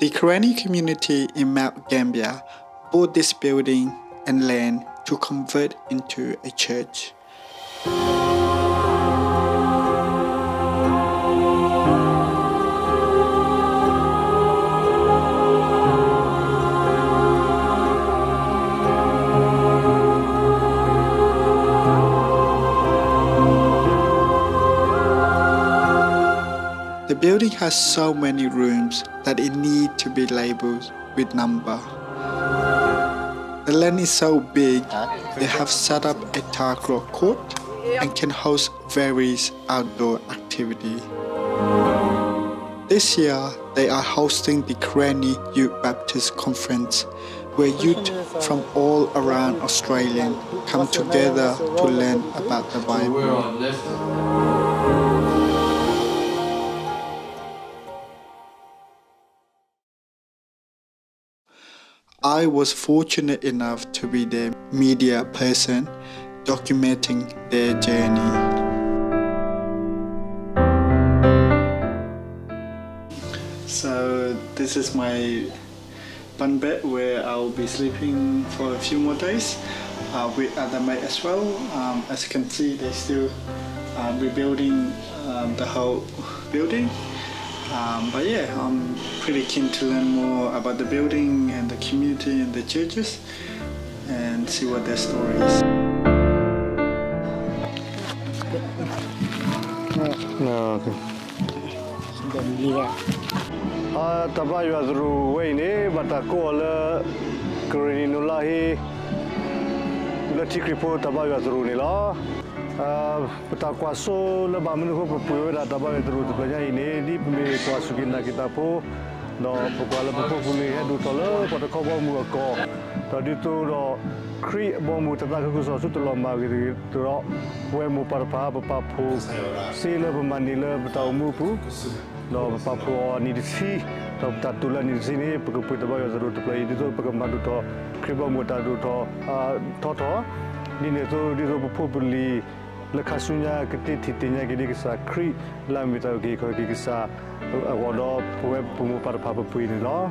The Karenni community in Mount Gambier bought this building and land to convert into a church. The building has so many rooms that it need to be labeled with number. The land is so big, they have set up a takraw court and can host various outdoor activity. This year, they are hosting the Karenni Youth Baptist Conference, where youth from all around Australia come together to learn about the Bible. I was fortunate enough to be the media person documenting their journey. So this is my bunk bed where I'll be sleeping for a few more days uh, with other mates as well. Um, as you can see, they're still uh, rebuilding um, the whole building. Um, but yeah, I'm pretty keen to learn more about the building and the community and the churches and see what their story is. No, okay. Ah, taba yu azru wei ni bata ko la kurini nulahi la tikripo taba yu azru ni la. Ah, petakwaso lebah menu ko pepuyo dah tabah terus sebenarnya ini di pemilik kuasa kita kita po do pokal pepu puli ya do tole pada ko bom gua ko tadi tu do kri bom mu tetak ko so tu lomba gitu tu do we mu parpa pepa pu si oh, le pemandi le betau mu pu no pepa pu ni di si do tatulan di sini pepu tabah ya terus sebenarnya itu pekembang to kri bom mu tadu do to ah, to ni ne tu di tu pepu beli khasunya kiti titinya gidi kisa kri lamita gi ko gi kisa awodo puwe pumu par pa pu ni lo